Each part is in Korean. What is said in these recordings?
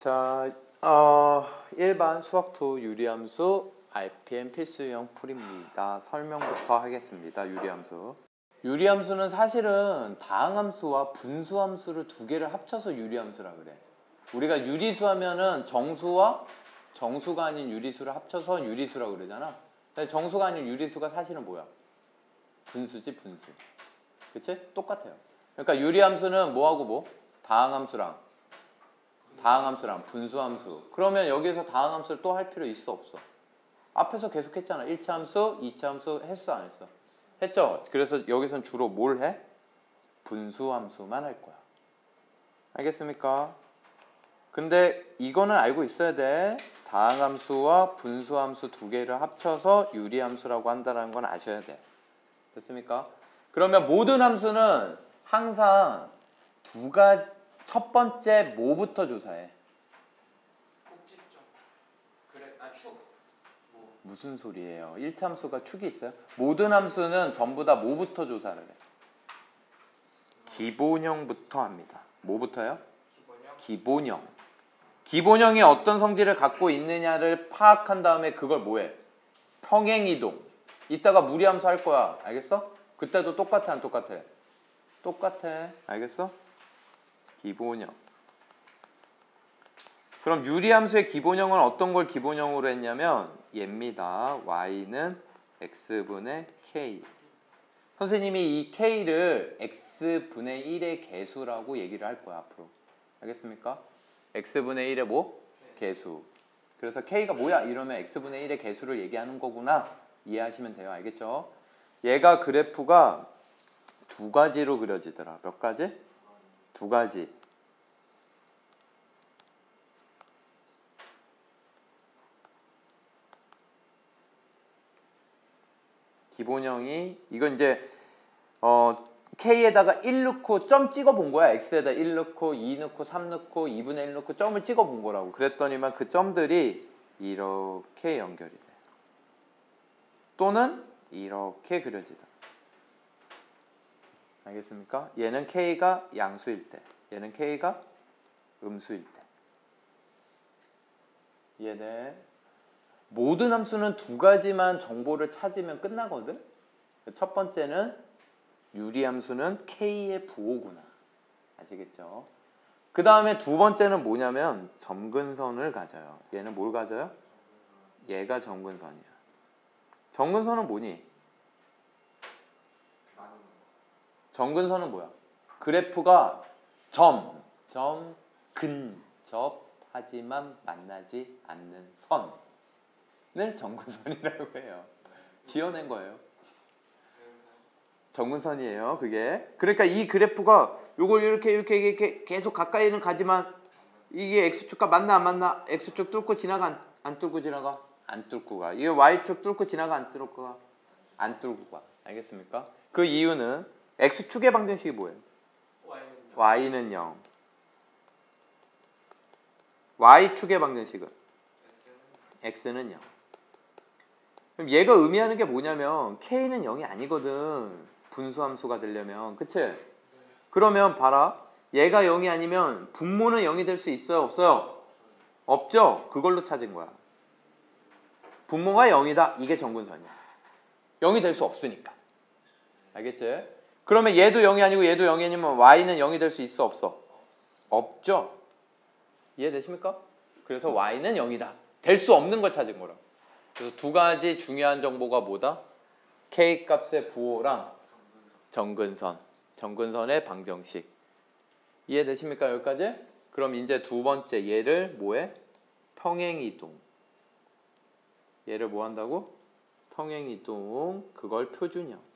자, 어, 일반 수학2 유리함수 RPM 필수형 풀입니다. 설명부터 하겠습니다. 유리함수. 유리함수는 사실은 다항함수와 분수함수를 두 개를 합쳐서 유리함수라 그래. 우리가 유리수 하면은 정수와 정수가 아닌 유리수를 합쳐서 유리수라 그러잖아. 근데 정수가 아닌 유리수가 사실은 뭐야? 분수지 분수. 그치? 똑같아요. 그러니까 유리함수는 뭐하고 뭐? 다항함수랑 다항함수랑 분수함수. 그러면 여기서 다항함수를 또 할 필요 있어 없어? 앞에서 계속 했잖아. 1차 함수, 2차 함수 했어 안 했어? 했죠? 그래서 여기선 주로 뭘 해? 분수함수만 할 거야. 알겠습니까? 근데 이거는 알고 있어야 돼. 다항함수와 분수함수 두 개를 합쳐서 유리함수라고 한다는 건 아셔야 돼. 됐습니까? 그러면 모든 함수는 항상 두 가지 첫 번째 뭐부터 조사해? 꼭지점. 그래, 아 축. 뭐 무슨 소리예요? 1차 함수가 축이 있어요? 모든 함수는 전부 다 뭐부터 조사를 해? 기본형부터 합니다. 뭐부터요? 기본형. 기본형. 기본형이 어떤 성질을 갖고 있느냐를 파악한 다음에 그걸 뭐해? 평행이동. 이따가 무리함수 할 거야. 알겠어? 그때도 똑같아 안 똑같아? 똑같아. 알겠어? 기본형. 그럼 유리함수의 기본형은 어떤 걸 기본형으로 했냐면 얘입니다. y는 x분의 k. 선생님이 이 k를 x분의 1의 개수라고 얘기를 할 거야 앞으로. 알겠습니까? x분의 1의 뭐? 개수. 그래서 k가 뭐야? 이러면 x분의 1의 개수를 얘기하는 거구나. 이해하시면 돼요. 알겠죠? 얘가 그래프가 두 가지로 그려지더라. 몇 가지? 두 가지. 기본형이 이건 이제 어 k에다가 1 넣고 점 찍어 본 거야. x에다 1 넣고 2 넣고 3 넣고 2분의 1 넣고 점을 찍어 본 거라고. 그랬더니만 그 점들이 이렇게 연결이 돼. 또는 이렇게 그려지다. 알겠습니까? 얘는 k가 양수일 때, 얘는 k가 음수일 때. 이해돼? 모든 함수는 두 가지만 정보를 찾으면 끝나거든. 첫 번째는 유리함수는 k의 부호구나. 아시겠죠? 그 다음에 두 번째는 뭐냐면 점근선을 가져요. 얘는 뭘 가져요? 얘가 점근선이야. 점근선은 뭐니? 나누는 거. 점근선은 뭐야? 그래프가 점, 점, 근접 하지만 만나지 않는 선을 점근선이라고 해요. 지어낸 거예요. 정근선이에요. 그게. 그러니까 이 그래프가 요걸 이렇게 이렇게 이렇게 계속 가까이는 가지만 이게 x축과 맞나 안 맞나? x축 뚫고 지나가 안, 안 뚫고 지나가? 안 뚫고 가. 이게 y축 뚫고 지나가 안 뚫고 가? 안 뚫고 가. 알겠습니까? 그 이유는 x축의 방정식이 뭐예요? y는 0. y축의 방정식은 x는 0. 그럼 얘가 의미하는 게 뭐냐면 k는 0이 아니거든. 분수함수가 되려면. 그치? 그러면 봐라. 얘가 0이 아니면 분모는 0이 될 수 있어요? 없어요? 없죠? 그걸로 찾은 거야. 분모가 0이다. 이게 정근선이야. 0이 될 수 없으니까. 알겠지? 그러면 얘도 0이 아니고 얘도 0이 아니면 y는 0이 될 수 있어? 없어? 없죠? 이해되십니까? 그래서 y는 0이다. 될 수 없는 걸 찾은 거라. 그래서 두 가지 중요한 정보가 뭐다? k 값의 부호랑 정근선. 정근선의 방정식. 이해되십니까? 여기까지? 그럼 이제 두 번째 얘를 뭐해? 평행이동. 얘를 뭐 한다고? 평행이동. 그걸 표준형.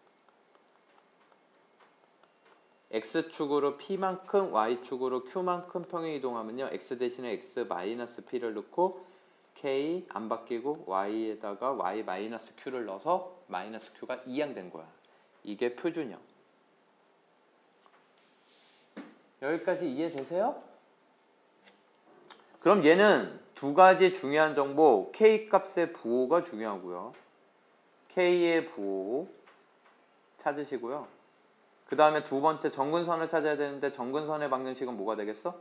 X축으로 p만큼 y축으로 q만큼 평행 이동하면요. x 대신에 x 마이너스 p를 넣고 k 안 바뀌고 y에다가 y 마이너스 q를 넣어서 마이너스 q가 이항된 거야. 이게 표준형. 여기까지 이해되세요? 그럼 얘는 두 가지 중요한 정보 k 값의 부호가 중요하고요. k의 부호 찾으시고요. 그 다음에 두 번째 정근선을 찾아야 되는데 정근선의 방정식은 뭐가 되겠어?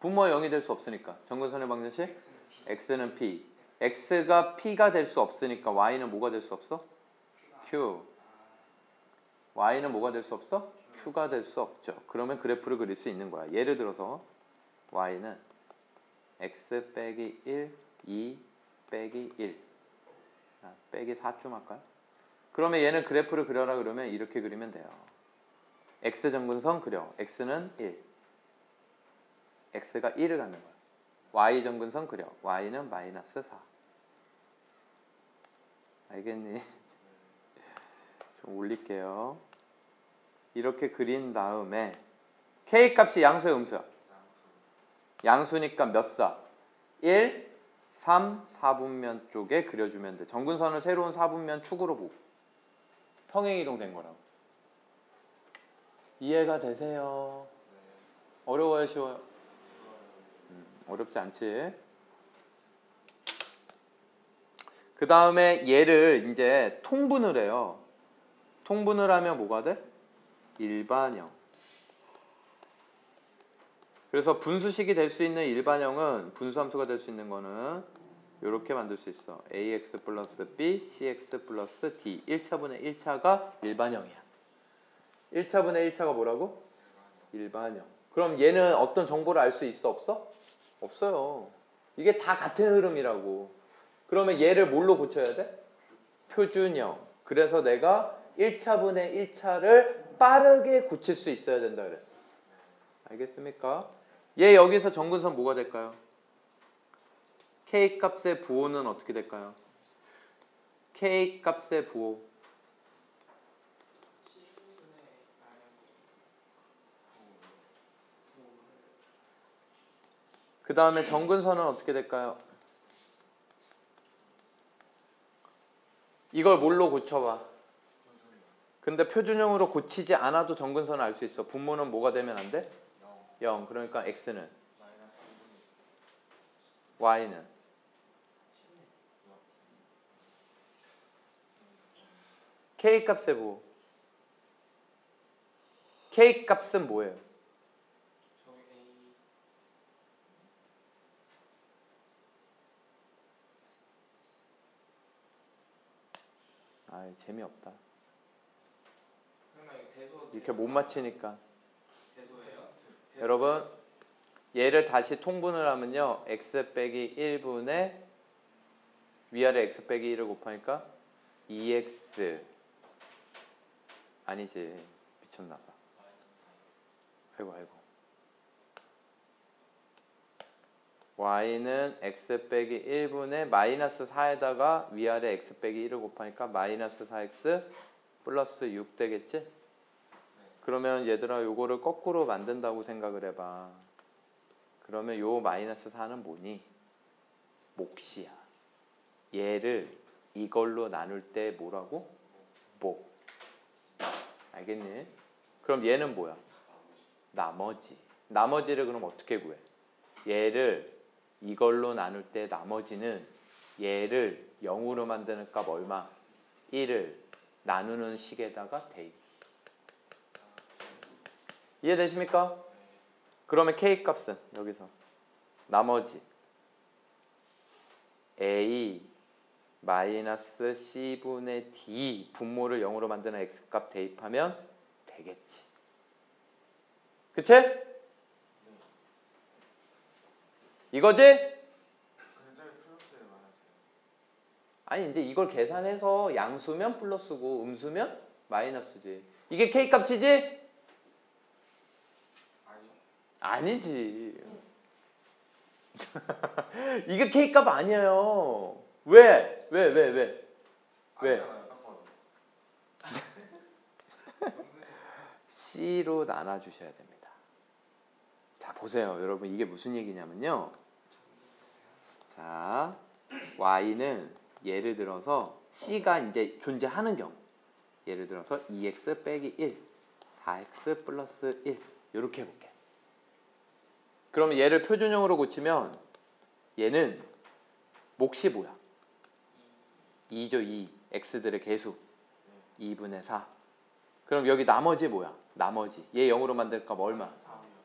분모가 0이 될 수 없으니까 정근선의 방정식 x는 p x가 p가 될 수 없으니까 y는 뭐가 될 수 없어? q y는 뭐가 될 수 없어? q가 될 수 없죠 그러면 그래프를 그릴 수 있는 거야 예를 들어서 y는 x 빼기 1 2 빼기 1 자, 빼기 4쯤 할까요? 그러면 얘는 그래프를 그려라 그러면 이렇게 그리면 돼요 x 정근선 그려 x는 1 x가 1을 갖는 거야 y 정근선 그려. y는 마이너스 4. 알겠니? 좀 올릴게요. 이렇게 그린 다음에 k 값이 양수야 음수야? 양수니까 몇 사? 1, 3, 4분면 쪽에 그려주면 돼. 정근선을 새로운 4분면 축으로 보고 평행이동 된 거라고. 이해가 되세요? 어려워요, 쉬워요? 어렵지 않지. 그 다음에 얘를 이제 통분을 해요. 통분을 하면 뭐가 돼? 일반형. 그래서 분수식이 될 수 있는 일반형은 분수함수가 될 수 있는 거는 이렇게 만들 수 있어. ax 플러스 b, cx 플러스 d. 1차분의 1차가 일반형이야. 1차분의 1차가 뭐라고? 일반형. 그럼 얘는 어떤 정보를 알 수 있어? 없어? 없어요. 이게 다 같은 흐름이라고. 그러면 얘를 뭘로 고쳐야 돼? 표준형. 그래서 내가 1차분의 1차를 빠르게 고칠 수 있어야 된다 그랬어. 알겠습니까? 얘 여기서 정근선 뭐가 될까요? K 값의 부호는 어떻게 될까요? k 값의 부호. 그 다음에 정근선은 어떻게 될까요? 이걸 뭘로 고쳐봐? 근데 표준형으로 고치지 않아도 정근선을 알 수 있어. 분모는 뭐가 되면 안 돼? 0. 그러니까 x는 y는 k 값의 부호. k 값은 뭐예요? 아 재미없다. 이렇게 못 맞히니까. 여러분 얘를 다시 통분을 하면요 x 빼기 1분의 위아래 x 빼기 1을 곱하니까 2x 아니지 미쳤나 봐 아이고 아이고 y는 x 빼기 1분의 마이너스 4에다가 위아래 x 빼기 1을 곱하니까 마이너스 4x 플러스 6 되겠지? 그러면 얘들아 요거를 거꾸로 만든다고 생각을 해봐. 그러면 요 마이너스 4는 뭐니? 몫이야. 얘를 이걸로 나눌 때 뭐라고? 목. 알겠니? 그럼 얘는 뭐야? 나머지. 나머지를 그럼 어떻게 구해? 얘를 이걸로 나눌 때 나머지는 얘를 0으로 만드는 값 얼마? 1을 나누는 식에다가 대입. 이해되십니까? 그러면 k 값은 여기서 나머지 a 마이너스 c분의 d 분모를 0으로 만드는 x 값 대입하면 되겠지. 그치? 이거지? 아니 이제 이걸 계산해서 양수면 플러스고 음수면 마이너스지. 이게 k 값이지? 아니지. 이게 K 값 아니에요. 왜? 왜? 왜? 왜? 왜? C로 나눠 주셔야 됩니다. 자, 보세요. 여러분 이게 무슨 얘기냐면요. 자, Y는 예를 들어서 C가 이제 존재하는 경우. 예를 들어서 2x 빼기 1, 4x 플러스 1 이렇게 해볼게. 그러면 얘를 표준형으로 고치면 얘는 몫이 뭐야? 2죠 2 x들의 개수 2분의 4 그럼 여기 나머지 뭐야? 나머지 얘 0으로 만들 값 얼마?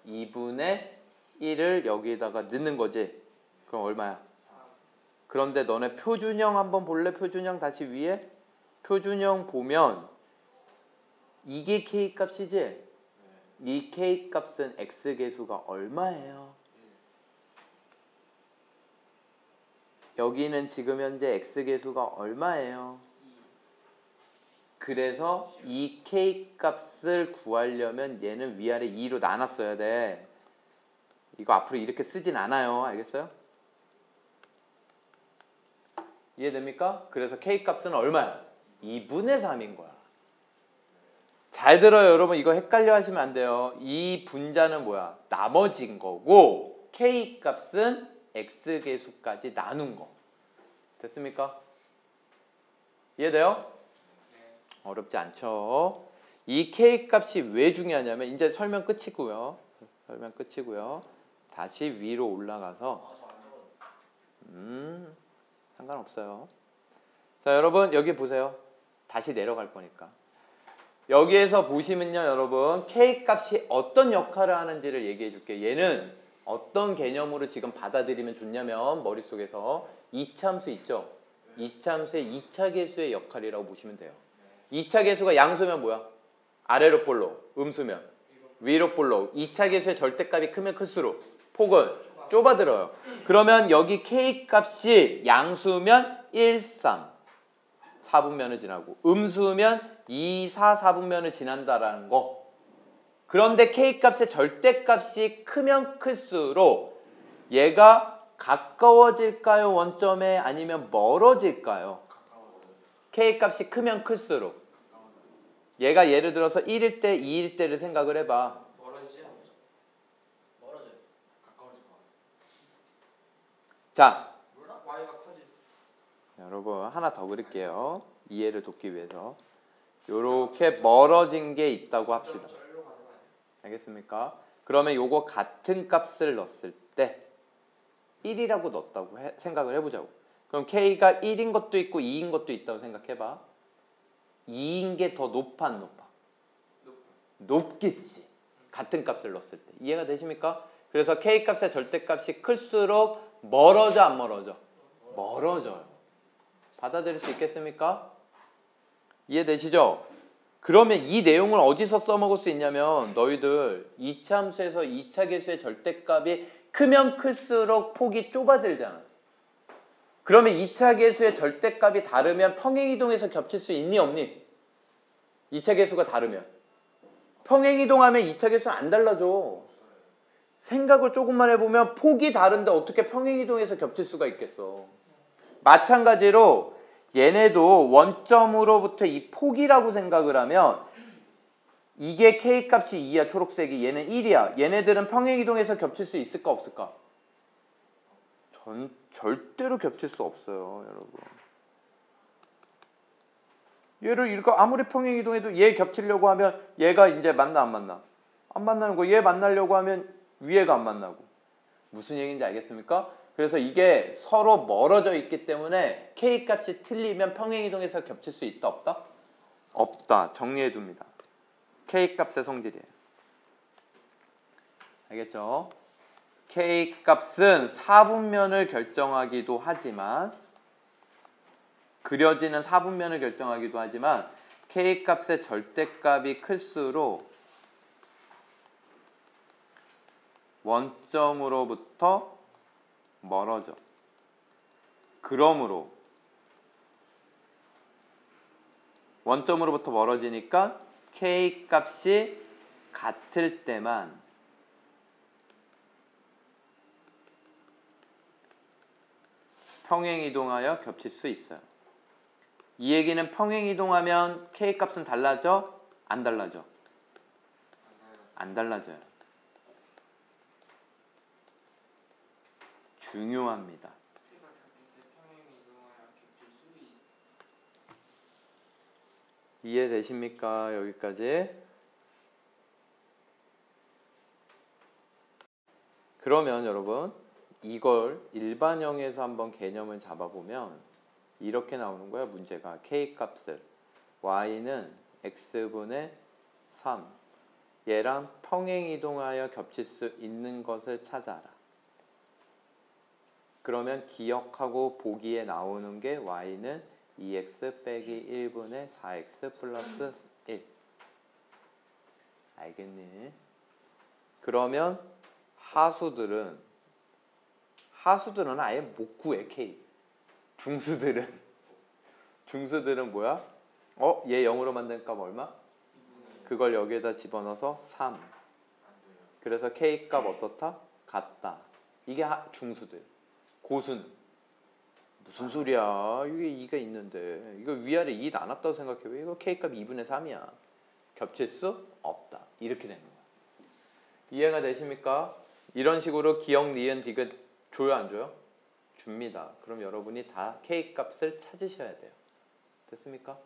2분의 1을 여기다가 넣는 거지. 그럼 얼마야? 그런데 너네 표준형 한번 볼래? 표준형 다시 위에 표준형 보면 이게 k 값이지? 이 k 값은 x 계수가 얼마예요? 여기는 지금 현재 x 계수가 얼마예요? 그래서 이 k 값을 구하려면 얘는 위아래 2로 나눴어야 돼. 이거 앞으로 이렇게 쓰진 않아요. 알겠어요? 이해됩니까? 그래서 k 값은 얼마야? 2분의 3인 거야. 잘 들어요, 여러분. 이거 헷갈려 하시면 안 돼요. 이 분자는 뭐야? 나머진 거고 k 값은 x 계수까지 나눈 거. 됐습니까? 이해돼요? 어렵지 않죠? 이 k 값이 왜 중요하냐면 이제 설명 끝이고요. 설명 끝이고요. 다시 위로 올라가서 음 상관없어요. 자 여러분 여기 보세요. 다시 내려갈 거니까. 여기에서 보시면요 여러분 k 값이 어떤 역할을 하는지를 얘기해 줄게요. 얘는 어떤 개념으로 지금 받아들이면 좋냐면 머릿속에서 이차함수 있죠? 이차함수의 2차 계수의 역할이라고 보시면 돼요. 2차 계수가 양수면 뭐야? 아래로 볼록, 음수면 위로 볼록. 2차 계수의 절대값이 크면 클수록 폭은 좁아들어요. 그러면 여기 k 값이 양수면 1, 3 4분면을 지나고 음수면 2, 4, 4분면을 지난다라는 거. 그런데 k 값의 절대값이 크면 클수록 얘가 가까워질까요? 원점에 아니면 멀어질까요? k 값이 크면 클수록 얘가 예를 들어서 1일 때, 2일 때를 생각을 해봐. 멀어지지 않죠? 멀어져요. 가까워질 것 같아요. 자. 여러분 하나 더 그릴게요. 이해를 돕기 위해서. 요렇게 멀어진 게 있다고 합시다. 알겠습니까? 그러면 요거 같은 값을 넣었을 때 1이라고 넣었다고 해- 생각을 해보자고. 그럼 k가 1인 것도 있고 2인 것도 있다고 생각해봐. 2인 게 더 높아 안 높아? 높아요. 높겠지. 같은 값을 넣었을 때. 이해가 되십니까? 그래서 k 값의 절대값이 클수록 멀어져 안 멀어져? 멀어져요. 받아들일 수 있겠습니까? 이해되시죠? 그러면 이 내용을 어디서 써먹을 수 있냐면 너희들 2차 함수에서 2차 계수의 절대값이 크면 클수록 폭이 좁아들잖아. 그러면 2차 계수의 절대값이 다르면 평행이동에서 겹칠 수 있니 없니? 2차 계수가 다르면 평행이동하면 2차 계수는 안 달라져. 생각을 조금만 해보면 폭이 다른데 어떻게 평행이동에서 겹칠 수가 있겠어. 마찬가지로 얘네도 원점으로부터 이 폭이라고 생각을 하면 이게 k 값이 2야 초록색이 얘는 1이야. 얘네들은 평행이동에서 겹칠 수 있을까 없을까? 전 절대로 겹칠 수 없어요, 여러분. 얘를 이렇게 아무리 평행이동해도 얘 겹치려고 하면 얘가 이제 만나 안 만나? 안 만나는 거. 얘 만나려고 하면 위에가 안 만나고. 무슨 얘기인지 알겠습니까? 그래서 이게 서로 멀어져 있기 때문에 k 값이 틀리면 평행이동에서 겹칠 수 있다 없다? 없다. 정리해 둡니다. k 값의 성질이에요. 알겠죠? k 값은 사분면을 결정하기도 하지만 그려지는 사분면을 결정하기도 하지만 k 값의 절대값이 클수록 원점으로부터 멀어져. 그러므로 원점으로부터 멀어지니까 k 값이 같을 때만 평행 이동하여 겹칠 수 있어요. 이 얘기는 평행 이동하면 k 값은 달라져? 안 달라져? 안 달라져요. 중요합니다. 이해되십니까? 여기까지. 그러면 여러분 이걸 일반형에서 한번 개념을 잡아보면 이렇게 나오는 거야 문제가 k 값을 y는 x분의 3 얘랑 평행 이동하여 겹칠 수 있는 것을 찾아라. 그러면 기억하고 보기에 나오는 게 y는 2x 빼기 1분의 4x 플러스 1. 알겠니? 그러면 하수들은 하수들은 아예 못 구해 K. 중수들은 중수들은 뭐야? 어? 얘 0으로 만든 값 얼마? 그걸 여기에다 집어넣어서 3. 그래서 K 값 어떻다? 같다. 이게 하- 중수들. 고수는 무슨 소리야? 이게 2가 있는데 이거 위아래 2 나눴다고 생각해. 이거 K 값 2분의 3이야. 겹칠 수 없다. 이렇게 되는 거야. 이해가 되십니까? 이런 식으로 기억, 니은, 디귿 줘요 안 줘요? 줍니다. 그럼 여러분이 다 K 값을 찾으셔야 돼요. 됐습니까?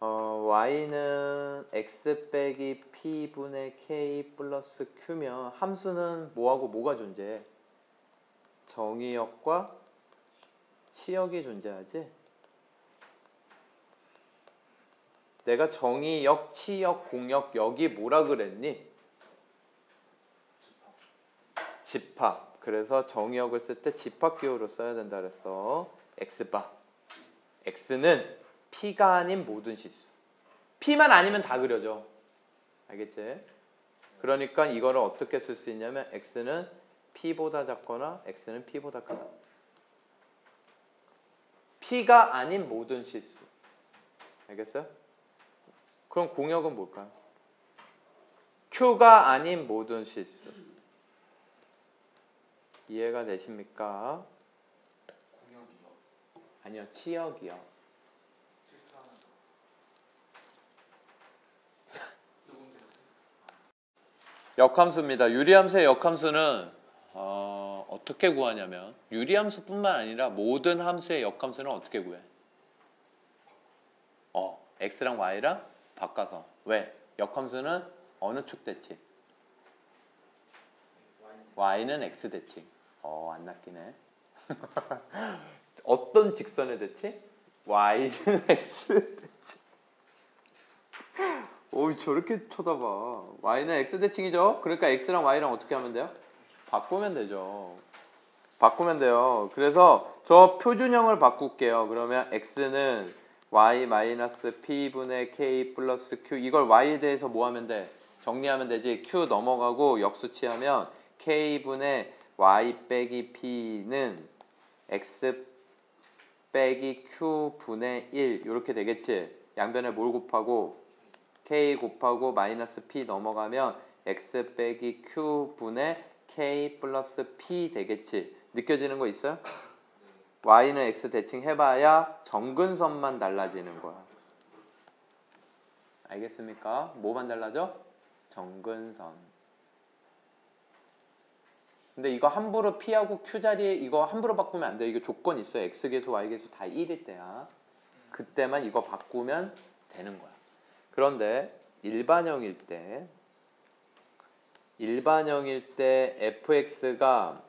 어, y는 x 빼기 p분의 k 플러스 q면 함수는 뭐하고 뭐가 존재해? 정의역과 치역이 존재하지? 내가 정의역, 치역, 공역 여기 뭐라 그랬니? 집합. 그래서 정의역을 쓸 때 집합 기호로 써야 된다 그랬어. x바. x는 p가 아닌 모든 실수. p만 아니면 다 그려져. 알겠지? 그러니까 이거를 어떻게 쓸 수 있냐면 x는 p보다 작거나 x는 p보다 크다. p가 아닌 모든 실수. 알겠어요? 그럼 공역은 뭘까요? q가 아닌 모든 실수. 이해가 되십니까? 공역이요. 아니요, 치역이요. 역함수입니다. 유리함수의 역함수는 어, 어떻게 구하냐면 유리함수뿐만 아니라 모든 함수의 역함수는 어떻게 구해? 어, x랑 y랑 바꿔서 왜? 역함수는 어느 축 대칭? y는 x 대칭. 어, 안 낚이네. 어떤 직선의 대칭? y는 x 대칭. 오, 저렇게 쳐다봐. y는 x 대칭이죠. 그러니까 x랑 y랑 어떻게 하면 돼요? 바꾸면 되죠. 바꾸면 돼요. 그래서 저 표준형을 바꿀게요. 그러면 x는 y 마이너스 p분의 k 플러스 q 이걸 y에 대해서 뭐 하면 돼? 정리하면 되지. q 넘어가고 역수치하면 k분의 y 빼기 p는 x 빼기 q 분의 1 이렇게 되겠지. 양변에 뭘 곱하고 k 곱하고 마이너스 p 넘어가면 x 빼기 q 분의 k 플러스 p 되겠지. 느껴지는 거 있어요? y는 x 대칭 해봐야 정근선만 달라지는 거야. 알겠습니까? 뭐만 달라져? 정근선. 근데 이거 함부로 p하고 q 자리에 이거 함부로 바꾸면 안 돼. 이거 조건 있어요. x 계수, y 계수 다 1일 때야. 그때만 이거 바꾸면 되는 거야. 그런데 일반형일 때 일반형일 때 fx가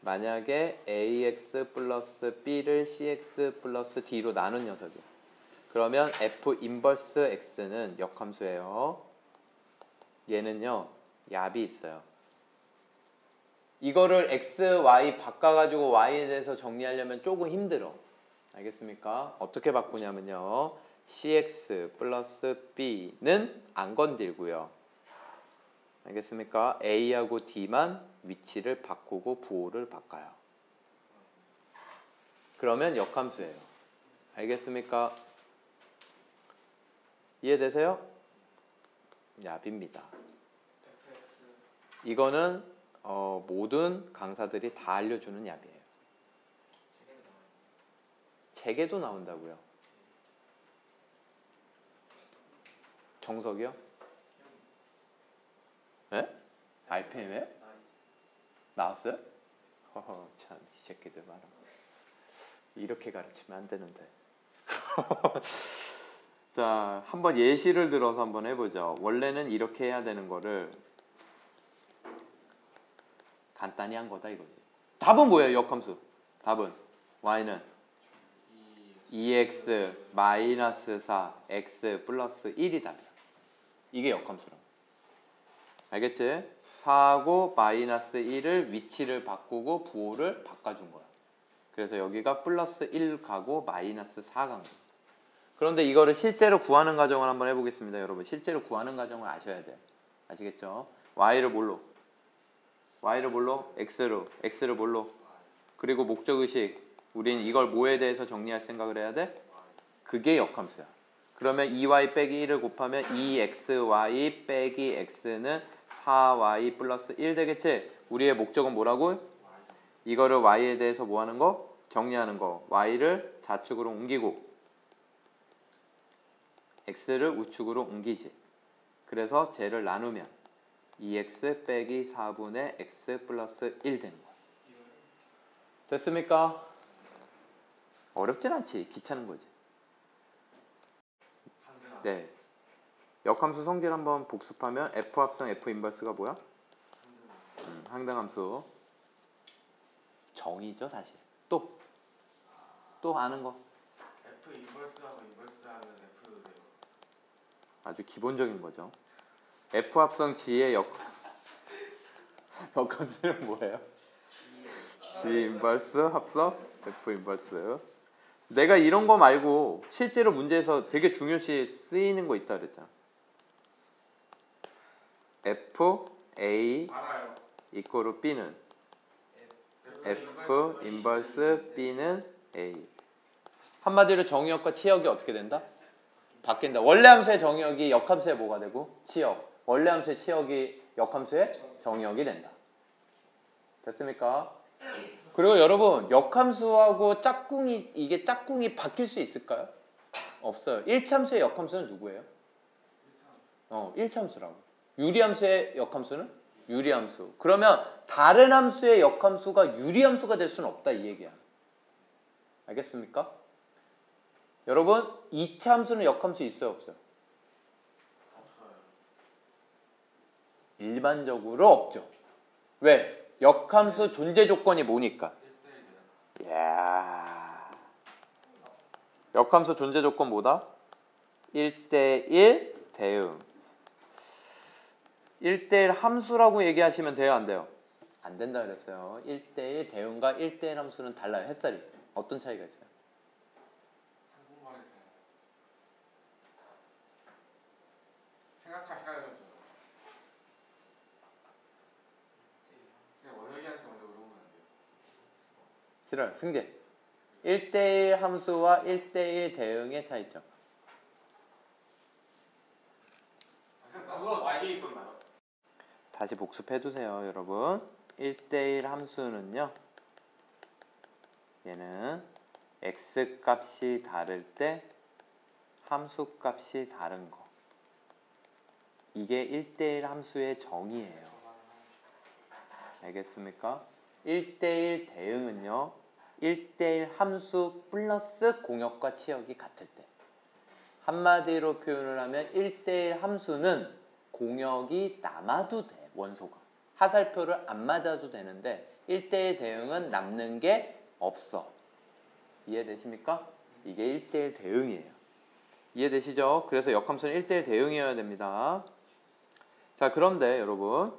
만약에 ax 플러스 b를 cx 플러스 d로 나눈 녀석이야. 그러면 f 인버스 x는 역함수예요. 얘는요 얍이 있어요. 이거를 x, y 바꿔가지고 y에 대해서 정리하려면 조금 힘들어. 알겠습니까? 어떻게 바꾸냐면요. cx 플러스 b는 안 건들고요. 알겠습니까? a하고 d만 위치를 바꾸고 부호를 바꿔요. 그러면 역함수예요. 알겠습니까? 이해되세요? FX 이거는 어, 모든 강사들이 다 알려주는 나와요. 책에도 나온다고요. 정석이요? 예? Nice. 나왔어요? 허허 참 이 새끼들 말아. 이렇게 가르치면 안 되는데. 자, 한번 예시를 들어서 한번 해보죠. 원래는 이렇게 해야 되는 거를 간단히 한 거다 이거지. 답은 뭐예요, 역함수? 답은 y는 이 2x 마이너스 4 x 플러스 1이 답이야. 이게 역함수라고. 알겠지? 4하고 마이너스 1을 위치를 바꾸고 부호를 바꿔준 거야. 그래서 여기가 플러스 1 가고 마이너스 4 간 거야. 그런데 이거를 실제로 구하는 과정을 한번 해보겠습니다, 여러분. 실제로 구하는 과정을 아셔야 돼요. 아시겠죠? y를 뭘로? y를 뭘로? x로. x를 뭘로? 그리고 목적의식. 우린 이걸 뭐에 대해서 정리할 생각을 해야 돼? 그게 역함수야. 그러면 2y 빼기 1을 곱하면 2xy 빼기 x는 4y 플러스 1 되겠지? 우리의 목적은 뭐라고? 이거를 y에 대해서 뭐 하는 거? 정리하는 거. y를 좌측으로 옮기고 x를 우측으로 옮기지. 그래서 쟤를 나누면 2x 빼기 4분의 x 플러스 1 되는 거야. 됐습니까? 어렵진 않지. 귀찮은 거지. 네. 역함수 성질 한번 복습하면 f 합성 f 인버스가 뭐야? 음, 항등함수. 정의죠 사실. 또. 또 아는 거. F 인버스하고 인버스하면 F 돼요. 아주 기본적인 거죠. F 합성 G의 역 역함수는 뭐예요? G inverse 합성 F inverse. 내가 이런 거 말고 실제로 문제에서 되게 중요시 쓰이는 거 있다 그랬잖아. F A. equal B는 F 인버스 B는 A. 한마디로 정의역과 치역이 어떻게 된다? 바뀐다. 원래 함수의 정의역이 역함수의 뭐가 되고 치역. 원래 함수의 치역이 역함수의 정의역이 된다. 됐습니까? 그리고 여러분 역함수하고 짝꿍이 이게 짝꿍이 바뀔 수 있을까요? 없어요. 1참수의 역함수는 누구예요? 어, 1참수라고. 유리함수의 역함수는 유리함수. 그러면 다른 함수의 역함수가 유리함수가 될 수는 없다 이 얘기야. 알겠습니까? 여러분 2차 함수는 역함수 있어요 없어요? 일반적으로 없죠. 왜? 역함수 존재 조건이 뭐니까? 1대1이요. 이야. 역함수 존재 조건 뭐다? 1대1 대응. 1대1 함수라고 얘기하시면 돼요, 안 돼요? 안 된다 그랬어요. 1대1 대응과 1대1 함수는 달라요. 햇살이. 어떤 차이가 있어요? 한국말이 돼요. 생각할 시간을 좀 줘요. 그냥 원혁이한테 먼저 물어보면 안 돼요. 싫어요. 승계. 1대1 함수와 1대1 대응의 차이점. 아, 그거 두개 있었나요? 다시 복습해 두세요, 여러분. 1대1 함수는요. 얘는 x 값이 다를 때 함수 값이 다른 거. 이게 1대1 함수의 정의예요. 알겠습니까? 1대1 대응은요. 1대1 함수 플러스 공역과 치역이 같을 때. 한마디로 표현을 하면 1대1 함수는 공역이 남아도 돼, 원소가. 하살표를 안 맞아도 되는데 1대1 대응은 남는 게 없어. 이해되십니까? 이게 1대1 대응이에요. 이해되시죠? 그래서 역함수는 1대1 대응이어야 됩니다. 자, 그런데 여러분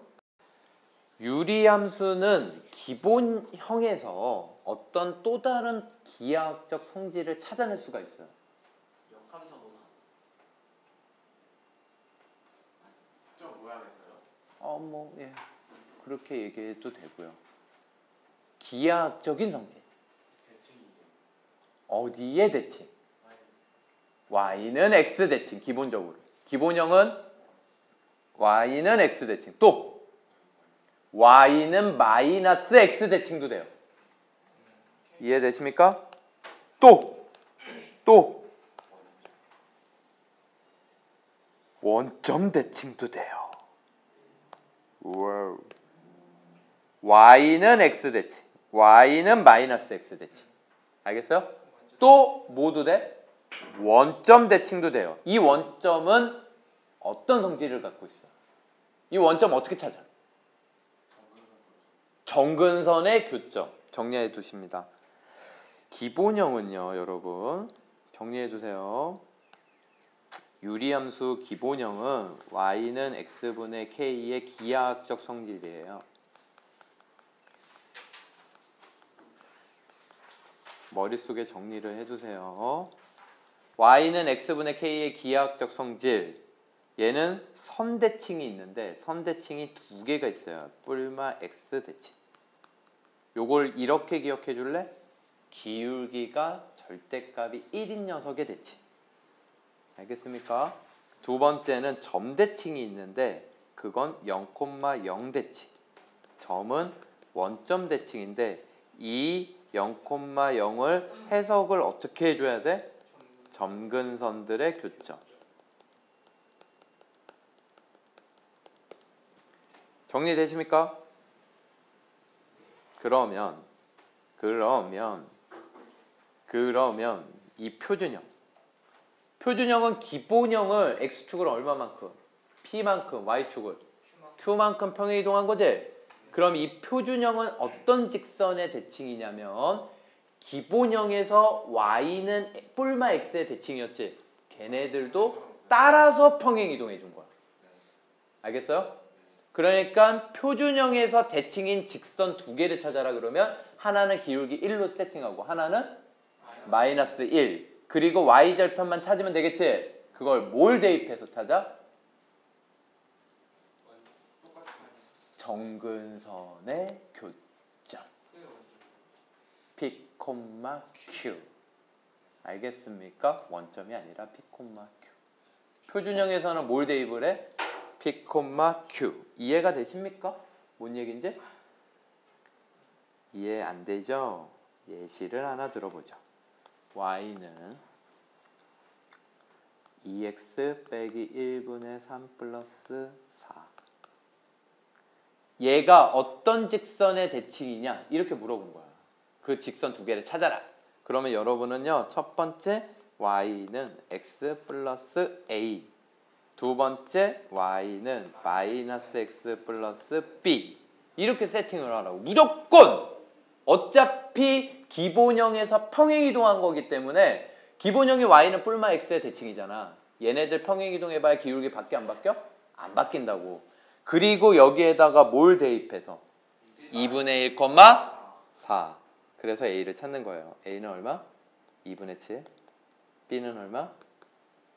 유리함수는 기본형에서 어떤 또 다른 기하학적 성질을 찾아낼 수가 있어요. 역함수 뭔가? 좀 모양했 어, 뭐, 예. 그렇게 얘기해도 되고요. 기하학적인 성질. 어디에 대칭? y는 x 대칭, 기본적으로. 기본형은 y는 x 대칭. 또, y는 마이너스 x 대칭도 돼요. 이해되십니까? 또, 또, 원점 대칭도 돼요. Wow. y는 x 대칭, y는 마이너스 x 대칭. 알겠어요? 또 모두 돼? 원점 대칭도 돼요. 이 원점은 어떤 성질을 갖고 있어요? 이 원점 어떻게 찾아? 정근선의 교점 정리해 두십니다. 기본형은요, 여러분 정리해 두세요. 유리함수 기본형은 y는 x분의 k의 기하학적 성질이에요. 머릿속에 정리를 해두세요. y는 x분의 k의 기하학적 성질 얘는 선대칭이 있는데 선대칭이 두 개가 있어요. 뿔마 x 대칭. 요걸 이렇게 기억해 줄래? 기울기가 절대값이 1인 녀석의 대칭. 알겠습니까? 두 번째는 점대칭이 있는데 그건 0,0 대칭. 점은 원점 대칭인데 이 0,0을 해석을 어떻게 해줘야 돼? 점근선들의 교점. 정리되십니까? 그러면 그러면 그러면 이 표준형 표준형은 기본형을 x축을 얼마만큼? p만큼 y축을. q만큼 평행 이동한 거지? 그럼 이 표준형은 어떤 직선의 대칭이냐면 기본형에서 y는 뿔마 x의 대칭이었지. 걔네들도 따라서 평행 이동해 준 거야. 알겠어요? 그러니까 표준형에서 대칭인 직선 두 개를 찾아라 그러면 하나는 기울기 1로 세팅하고 하나는 마이너스 1 그리고 y절편만 찾으면 되겠지 그걸 뭘 대입해서 찾아? 정근선의 교점 P, Q 알겠습니까? 원점이 아니라 P, Q 표준형에서는 뭘 대입을 해? P, Q 이해가 되십니까? 뭔 얘기인지? 이해 안 되죠? 예시를 하나 들어보죠. Y는 2x 빼기 1분의 3 플러스 4 얘가 어떤 직선의 대칭이냐? 이렇게 물어본 거야. 그 직선 두 개를 찾아라. 그러면 여러분은요 첫 번째 y는 x 플러스 a. 두 번째 y는 마이너스 x 플러스 b. 이렇게 세팅을 하라고. 무조건 어차피 기본형에서 평행 이동한 거기 때문에 기본형이 y는 뿔마 x의 대칭이잖아 얘네들 평행 이동해봐야 기울기 바뀌어 안 바뀌어? 안 바뀐다고 그리고 여기에다가 뭘 대입해서 2분의 1,4 그래서 a를 찾는 거예요 a는 얼마? 2분의 7 b는 얼마?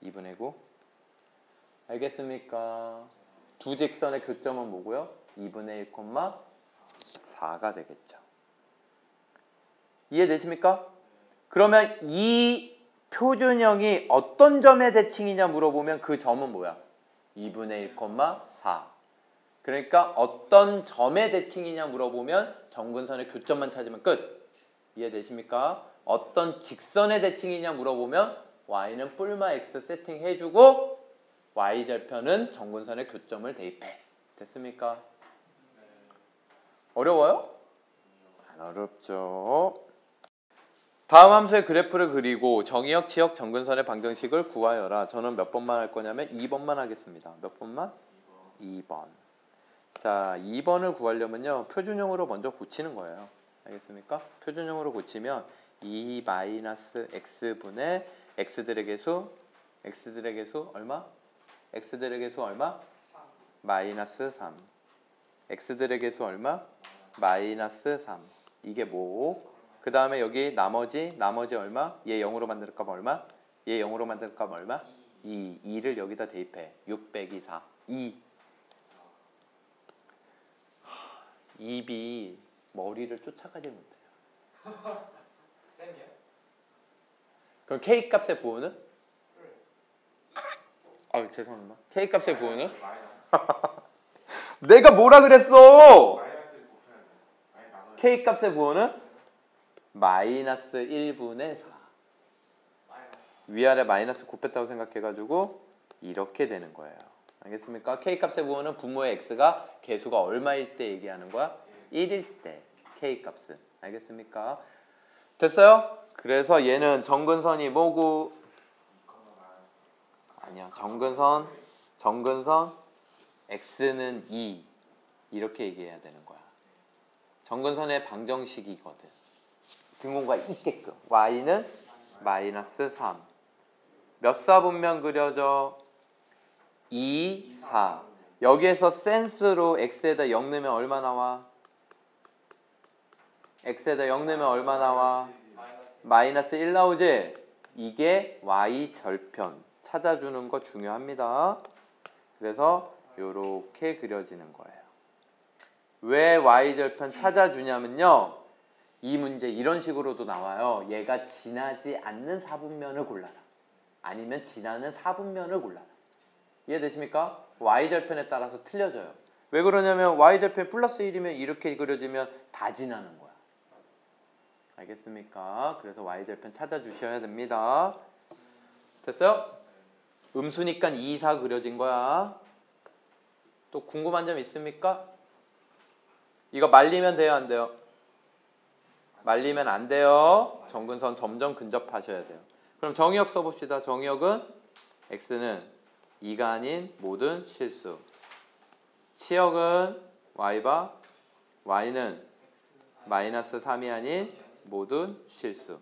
2분의 9 알겠습니까? 두 직선의 교점은 뭐고요? 2분의 1,4가 되겠죠. 이해되십니까? 그러면 이 표준형이 어떤 점의 대칭이냐 물어보면 그 점은 뭐야? 2분의 1,4. 그러니까 어떤 점의 대칭이냐 물어보면 정근선의 교점만 찾으면 끝. 이해되십니까? 어떤 직선의 대칭이냐 물어보면 y는 뿔마 x 세팅해주고 y절편은 정근선의 교점을 대입해. 됐습니까? 어려워요? 안 어렵죠. 다음 함수의 그래프를 그리고 정의역, 지역, 정근선의 방정식을 구하여라. 저는 몇 번만 할 거냐면 2번만 하겠습니다. 몇 번만? 2번. 자, 2번을 구하려면요. 표준형으로 먼저 고치는 거예요. 알겠습니까? 표준형으로 고치면 2-x분의 x들의 개수 x들의 개수 얼마? x들의 개수 얼마? 마이너스 3 x들의 개수 얼마? 마이너스 3 이게 뭐? 그 다음에 여기 나머지 나머지 얼마? 얘 0으로 만들 값 얼마? 얘 0으로 만들 값 얼마? 2 2를 여기다 대입해 6 빼기 4 2 입이 머리를 쫓아가지 못해요? 그럼 k 값의 부호는? 아 죄송합니다 k 값의 부호는? 내가 뭐라 그랬어? 나눠 k 값의 부호는 마이너스 1분의 4 마이너스 위아래 마이너스 곱했다고 생각해가지고 이렇게 되는 거예요. 알겠습니까? k 값의 부호는 분모의 x가 개수가 얼마일 때 얘기하는 거야? 1일 때 k 값은 알겠습니까? 됐어요? 그래서 얘는 정근선이 뭐고 아니야 정근선 정근선 x는 2 이렇게 얘기해야 되는 거야. 정근선의 방정식이거든. 등호가 있게끔 y는 마이너스 3 몇 사분면 그려져? 2, 4. 여기에서 센스로 x에다 0 넣으면 얼마 나와? x에다 0 넣으면 얼마 나와? 마이너스 마이너스 1 나오지? 이게 y 절편 찾아주는 거 중요합니다. 그래서 이렇게 그려지는 거예요. 왜 y 절편 찾아주냐면요. 이 문제 이런 식으로도 나와요. 얘가 지나지 않는 사분면을 골라라. 아니면 지나는 사분면을 골라라. 이해되십니까? y 절편에 따라서 틀려져요. 왜 그러냐면 y 절편 플러스 1이면 이렇게 그려지면 다 지나는 거야. 알겠습니까? 그래서 y절편 찾아주셔야 됩니다. 됐어요? 음수니까 2, 4 그려진 거야. 또 궁금한 점 있습니까? 이거 말리면 돼요, 안 돼요? 말리면 안 돼요. 정근선 점점 근접하셔야 돼요. 그럼 정의역 써봅시다. 정의역은 x는 2가 아닌 모든 실수. 치역은 y바 y는 마이너스 3이 아닌 모든 실수.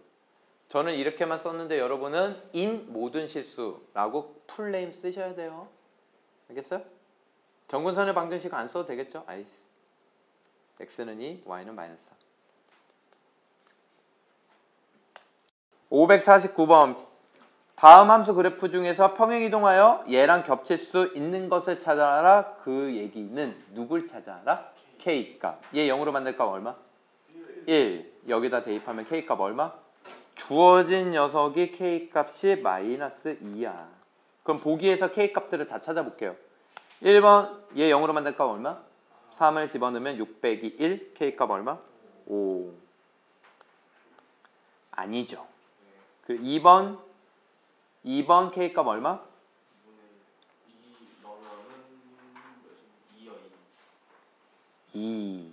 저는 이렇게만 썼는데 여러분은 in 모든 실수라고 full name 쓰셔야 돼요. 알겠어요? 점근선의 방정식 안 써도 되겠죠? Nice. x는 2, y는 마이너스 3. 549번 다음 함수 그래프 중에서 평행 이동하여 얘랑 겹칠 수 있는 것을 찾아라. 그 얘기는 누굴 찾아라? k 값. 얘 0으로 만들 값 얼마? 1 여기다 대입하면 k 값 얼마? 주어진 녀석이 k 값이 마이너스 2야. 그럼 보기에서 k 값들을 다 찾아볼게요. 1번 얘 0으로 만들 값 얼마? 3을 집어넣으면 6 빼기 1 k 값 얼마? 5 아니죠. 그 2번 2번 k 값 얼마? 이 넣으면은 2여 2 2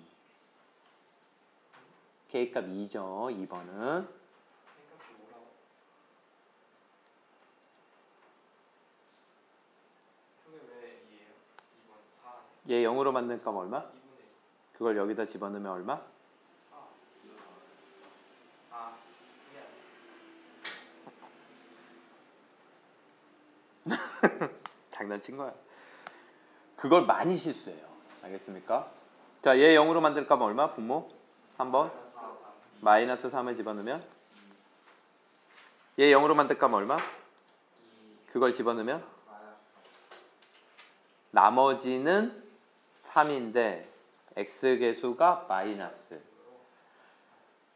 k 값 2죠. 2번은 생각지 뭐라고 저게 왜 2예요? 2번 4얘 0으로 만든 값 얼마? 2분의 그걸 여기다 집어넣으면 얼마? 4 아 그냥 장난친 거야. 그걸 많이 실수해요. 알겠습니까? 자, 얘 0으로 만들 값 얼마? 분모? 한번 마이너스 3을 집어넣으면 얘 0으로 만들 값 얼마? 그걸 집어넣으면 나머지는 3인데 x 개수가 마이너스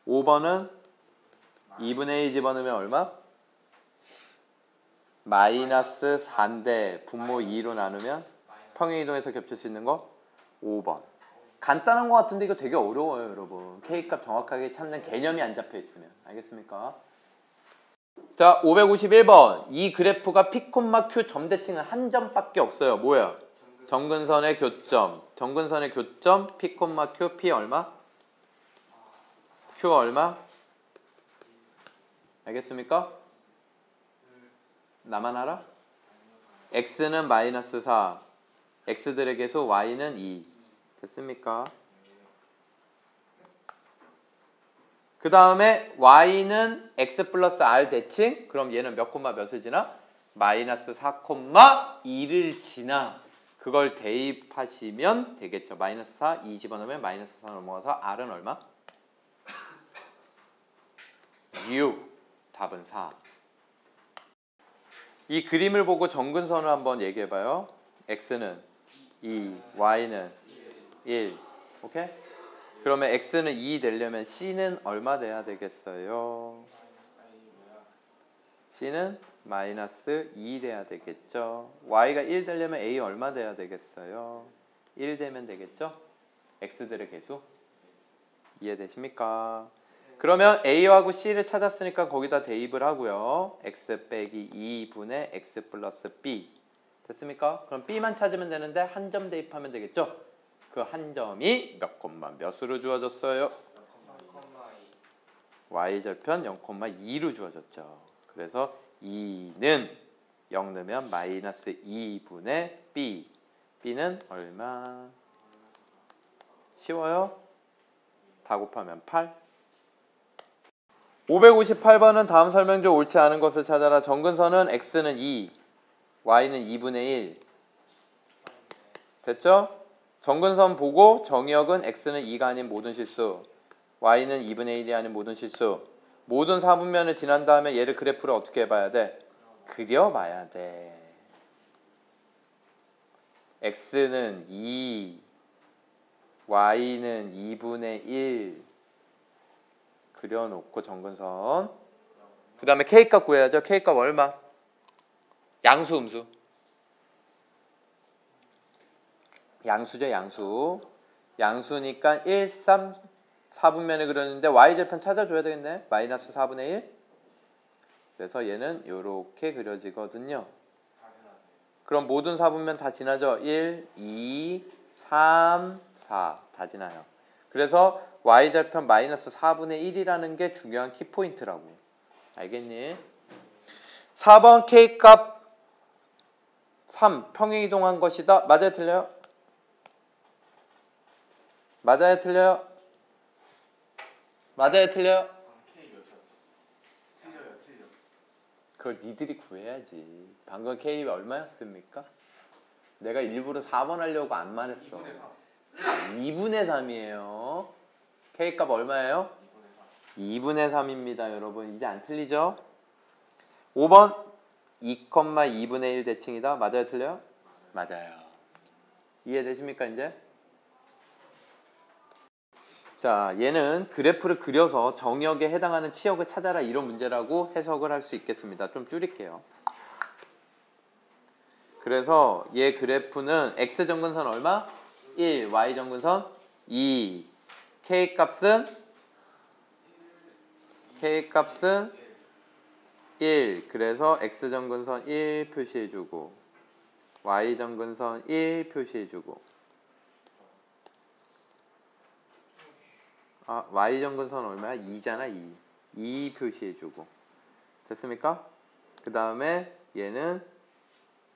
5번은 2분의 1 집어넣으면 얼마? 마이너스 4인데 분모 2로 나누면 평행 이동에서 겹칠 수 있는 거 5번 간단한 거 같은데 이거 되게 어려워요 여러분 K값 정확하게 찾는 개념이 안 잡혀 있으면 알겠습니까? 자 551번 이 그래프가 P, Q 점대칭은 한 점밖에 없어요 뭐야? 정근선의 교점 정근선의 교점 P, Q P 얼마? Q 얼마? 알겠습니까? 나만 알아? X는 마이너스 4 X들의 개수 Y는 2 됐습니까? 그 다음에 Y는 X 플러스 R 대칭 그럼 얘는 몇 콤마 몇을 지나? 마이너스 4 콤마 2를 지나 그걸 대입하시면 되겠죠 마이너스 4 2 집어넣으면 마이너스 4 넘어가서 R은 얼마? 6 답은 4 이 그림을 보고 정근선을 한번 얘기해 봐요. x는 2, y는 1. 오케이? 그러면 x는 2 되려면 c는 얼마 돼야 되겠어요? c는 마이너스 2 돼야 되겠죠. y가 1 되려면 a 얼마 돼야 되겠어요? 1 되면 되겠죠? x들의 개수 이해되십니까? 그러면 A하고 C를 찾았으니까 거기다 대입을 하고요. X 빼기 2분의 X 플러스 B 됐습니까? 그럼 B만 찾으면 되는데 한 점 대입하면 되겠죠? 그 한 점이 몇 콤마 몇으로 주어졌어요? Y절편 0,2로 주어졌죠. 그래서 2는 0 넣으면 마이너스 2분의 B B는 얼마? 쉬워요? 다 곱하면 8 558번은 다음 설명 중 옳지 않은 것을 찾아라. 정근선은 x는 2, y는 2분의 1. 됐죠? 정근선 보고 정의역은 x는 2가 아닌 모든 실수, y는 2분의 1이 아닌 모든 실수. 모든 사분면을 지난 다음에 얘를 그래프를 어떻게 해봐야 돼? 그려봐야 돼. x는 2, y는 2분의 1 그려놓고 정근선. 그 다음에 k값 구해야죠. k값 얼마? 양수 음수. 양수죠 양수. 양수니까 1, 3, 4분면을 그렸는데 y절편 찾아줘야 되겠네. 마이너스 4분의 1 그래서 얘는 이렇게 그려지거든요. 그럼 모든 4분면 다 지나죠? 1, 2, 3, 4 다 지나요. 그래서 y절편 마이너스 4분의 1이라는 게 중요한 키포인트라고 알겠니? 4번 k값 3 평행이동한 것이다 맞아요 틀려요? 맞아요 틀려요? 맞아요 틀려요? 그걸 니들이 구해야지 방금 K 얼마였습니까? 내가 일부러 4번 하려고 안 말했어 2분의 3 2분의 3이에요 K값 얼마예요? 2분의 3 2분의 3입니다 여러분 이제 안 틀리죠? 5번 2,2분의 1 대칭이다 맞아요 틀려요? 맞아요 이해되십니까 이제? 자 얘는 그래프를 그려서 정역에 해당하는 치역을 찾아라 이런 문제라고 해석을 할 수 있겠습니다 좀 줄일게요 그래서 얘 그래프는 x 정근선 얼마? 1 y 정근선 2 k 값은? K 값은 1 그래서 x 정근선 1 표시해주고 y 정근선 1 표시해주고. 아 y 정근선 얼마야? 2잖아 2 2 표시해주고. 됐습니까? 그 다음에 얘는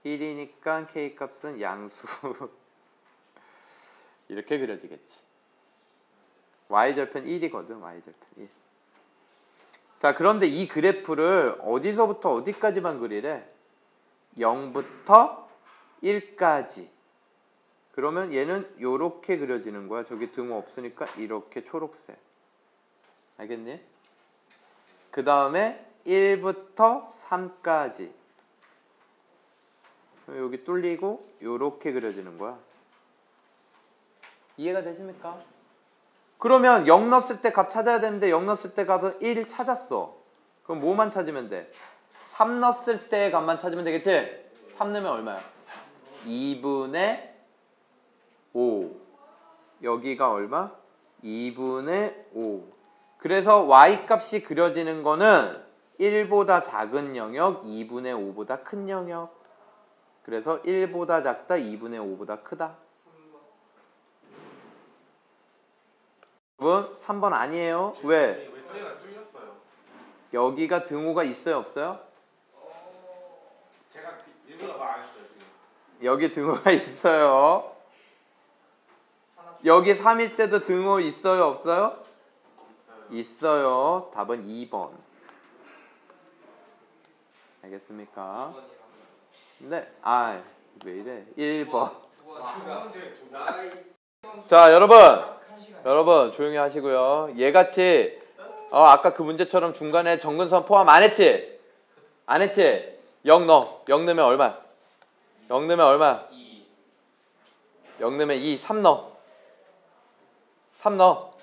1이니까 k 값은 양수. 이렇게 그려지겠지 y절편 1이거든 y절편 1 자, 그런데 이 그래프를 어디서부터 어디까지만 그리래? 0부터 1까지. 그러면 얘는 이렇게 그려지는 거야. 저기 등호 없으니까 이렇게 초록색. 알겠니? 그 다음에 1부터 3까지. 여기 뚫리고 이렇게 그려지는 거야. 이해가 되십니까? 그러면 0 넣었을 때 값 찾아야 되는데 0 넣었을 때 값은 1 찾았어. 그럼 뭐만 찾으면 돼? 3 넣었을 때 값만 찾으면 되겠지? 3 넣으면 얼마야? 2분의 5. 여기가 얼마? 2분의 5. 그래서 y 값이 그려지는 거는 1보다 작은 영역, 2분의 5보다 큰 영역. 그래서 1보다 작다, 2분의 5보다 크다. 여러분 3번 아니에요. 왜? 여기가 등호가 있어요 없어요? 여기 등호가 있어요. 여기 3일 때도 등호 있어요 없어요? 있어요 있어요. 답은 2번. 알겠습니까? 네. 아, 왜 이래? 1번. 자, 여러분. 여러분, 조용히 하시고요. 얘같이 어, 아까 그 문제처럼 중간에 정근선 포함 안 했지? 안 했지? 0 넣어. 0 넣으면 얼마? 0 넣으면 얼마? 2 0 넣으면 2, 3 넣어. 3 넣어.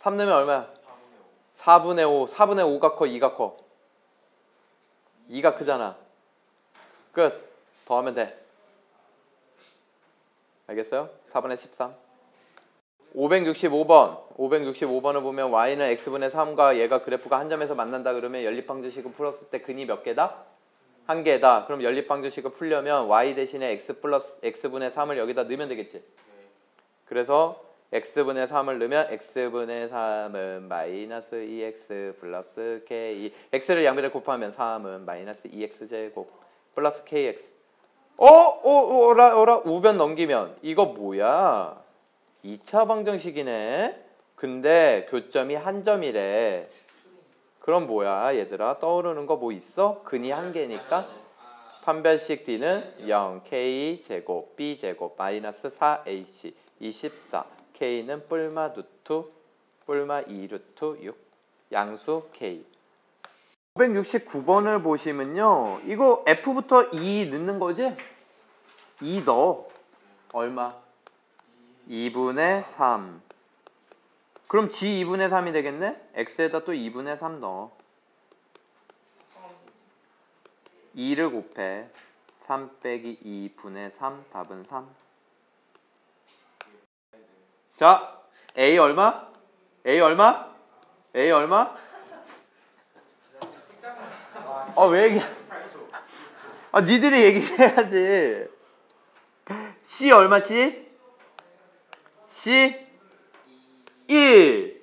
3 넣으면 얼마야? 4분의 4분의 5. 5 4분의 5가 커, 2가 커. 2가 크잖아. 끝. 더하면 돼. 알겠어요? 4분의 13. 565번. 565번을 보면 y는 x분의 3과 얘가 그래프가 한 점에서 만난다 그러면 연립방정식을 풀었을 때 근이 몇 개다? 한 개다. 그럼 연립방정식을 풀려면 y 대신에 x 플러스 x분의 3을 여기다 넣으면 되겠지. 네. 그래서 x분의 3을 넣으면 x분의 3은 마이너스 2x 플러스 k x를 양변에 곱하면 3은 마이너스 2x 제곱 플러스 kx 어? 어? 어라? 어라? 우변 넘기면 이거 뭐야? 2차 방정식이네. 근데 교점이 한 점이래. 그럼 뭐야 얘들아? 떠오르는 거 뭐 있어? 근이 한 개니까? 판별식 D는 0 K 제곱 B 제곱 마이너스 4AC 24 K는 뿔마 루트 뿔마 2 루트 6 양수 K. 569번을 보시면요. 이거 F부터 2 넣는 거지? 2 넣어. 얼마? 2분의 3 그럼 G 2분의 3이 되겠네? X에다 또 2분의 3 넣어 2를 곱해 3 빼기 2분의 3 답은 3 자, A 얼마? A 얼마? A 얼마? 아, 왜 얘기? 아, 니들이 얘기해야지. C 얼마 C? C 1.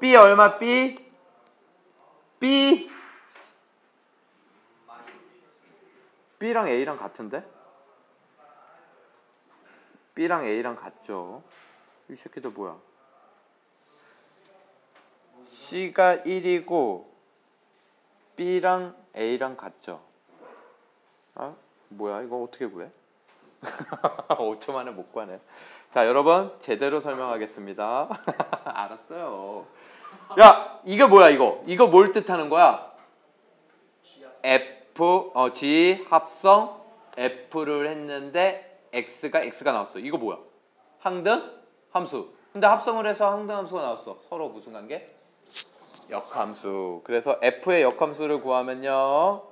B 얼마 B? B B랑 A랑 같은데? B랑 A랑 같죠. 이 새끼들 뭐야? C가 1이고 B랑 A랑 같죠. 아, 뭐야? 이거 어떻게 구해? 5초 만에 못 구하네. 자, 여러분 제대로 설명하겠습니다. 알았어요. 야, 이게 뭐야 이거? 이거 뭘 뜻하는 거야? F 어 G 합성 F를 했는데 X가 X가 나왔어. 이거 뭐야? 항등 함수. 근데 합성을 해서 항등 함수가 나왔어. 서로 무슨 관계? 역함수. 그래서 F의 역함수를 구하면요.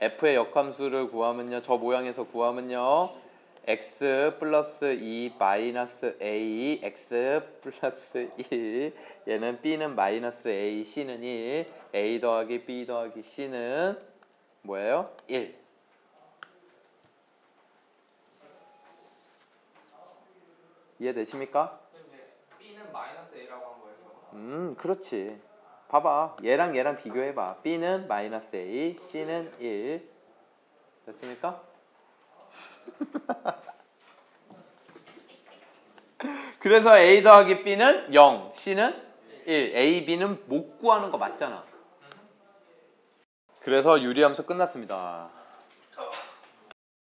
F의 역함수를 구하면요. 저 모양에서 구하면요. x 플러스 2 마이너스 a x 플러스 1 얘는 b는 마이너스 a c는 1 a 더하기 b 더하기 c는 뭐예요? 1 이해되십니까? 이제 B는 마이너스 A라고 한 거예요. 음 그렇지 봐봐. 얘랑 얘랑 비교해봐. B는 마이너스 a c는 1 됐습니까? 그래서 a 더하기 b는 0 c는 1 a, b는 못 구하는 거 맞잖아. 그래서 유리함수 끝났습니다